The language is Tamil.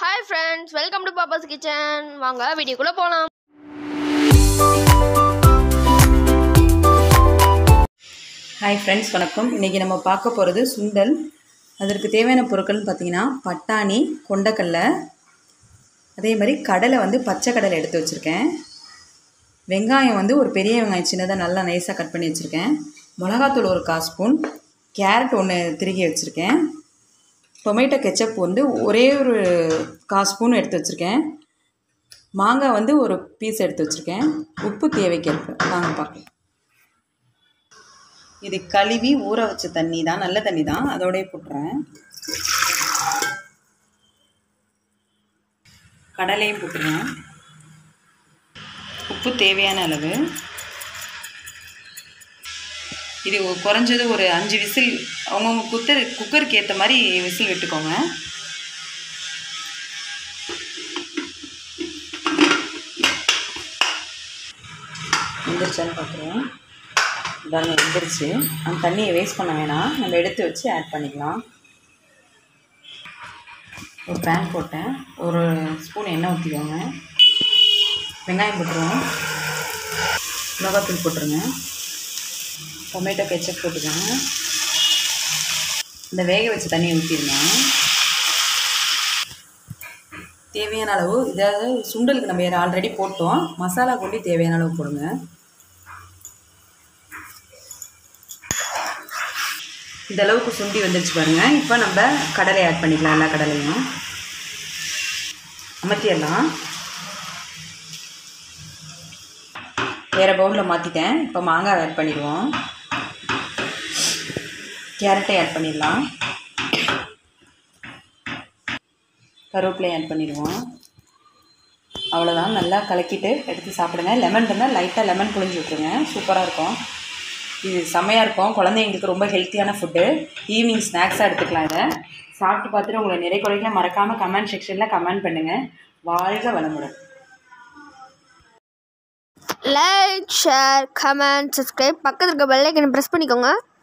Hi friends welcome to Pappa's kitchen வாங்க வீடியோக்குள்ளே போகலாம் ஹாய் ஃப்ரெண்ட்ஸ் வணக்கம். இன்றைக்கி நம்ம பார்க்க போகிறது சுண்டல். அதற்கு தேவையான பொருட்கள்னு பார்த்தீங்கன்னா பட்டாணி கொண்டக்கடலை. அதே மாதிரி கடலை வந்து பச்சை கடலை எடுத்து வச்சுருக்கேன். வெங்காயம் வந்து ஒரு பெரிய வெங்காயம் சின்னதாக நல்லா நைஸாக கட் பண்ணி வச்சுருக்கேன். மிளகாத்தூள் ஒரு கால் ஸ்பூன். கேரட் ஒன்று திருகி வச்சுருக்கேன். டொமேட்டோ கெச்சப் வந்து ஒரே ஒரு கால் ஸ்பூன் எடுத்து வச்சுருக்கேன். மாங்காய் வந்து ஒரு பீஸ் எடுத்து வச்சுருக்கேன். உப்பு தேவைக்கேற்ப. வாங்க பார்க்கலாம். இது கழுவி ஊற வச்ச தண்ணி தான். நல்ல தண்ணி தான். அதோடய போட்டுறேன். கடலையும் போட்டுருவேன் உப்பு தேவையான அளவு. இது குறைஞ்சது ஒரு அஞ்சு விசில் அவங்கவுங்க குக்கர் குக்கருக்கு ஏற்ற மாதிரி விசில் விட்டுக்கோங்க. வெந்துருச்சான்னு பார்க்குறோம் இதாங்க வெந்துருச்சு அந்த தண்ணியை வேஸ்ட் பண்ண வேணாம். நம்ம எடுத்து வச்சு ஆட் பண்ணிக்கலாம். ஒரு பேன் போட்டேன். ஒரு ஸ்பூன் எண்ணெய் ஊற்றிக்கோங்க வெங்காயம் போட்டுருவோம். மிளகாத்தூள் போட்டுருங்க. டொமேட்டோ கெச்சப் போட்டுக்கோங்க. இந்த வேக வச்ச தண்ணியை ஊற்றிடுங்க தேவையான அளவு இதாவது சுண்டலுக்கு நம்ம ஆல்ரெடி போட்டோம். மசாலா கொண்டு தேவையான அளவு போடுங்க. இந்த அளவுக்கு சுண்டி வந்துருச்சு பாருங்கள் இப்போ நம்ம கடலை ஆட் பண்ணிக்கலாம் எல்லா கடலையும். அமர்த்திடலாம் வேறு பவுலில் மாற்றிட்டேன் இப்போ மாங்காய் ஆட் பண்ணிடுவோம். கேரட்டை ஆட் பண்ணிடலாம். கருவேப்பிலையும் ஆட் பண்ணிடுவோம். அவ்வளோதான் நல்லா கலக்கிட்டு எடுத்து சாப்பிடுங்க. லெமன் இருந்தால் லைட்டாக லெமன் புழிஞ்சு விட்ருங்க சூப்பராக இருக்கும். இது செம்மையாக இருக்கும். குழந்தைங்களுக்கு ரொம்ப ஹெல்த்தியான ஃபுட்டு ஈவினிங் ஸ்நாக்ஸாக எடுத்துக்கலாம் இதை. சாப்பிட்டு பார்த்துட்டு உங்களை நிறை குறைகளை மறக்காமல் கமெண்ட் செக்ஷனில் கமெண்ட் பண்ணுங்கள் வாழ்க வளமுடன். லைக் ஷேர் கமெண்ட் சப்ஸ்கிரைப் பக்கத்தில் இருக்க பெல் ப்ரெஸ் பண்ணிக்கோங்க.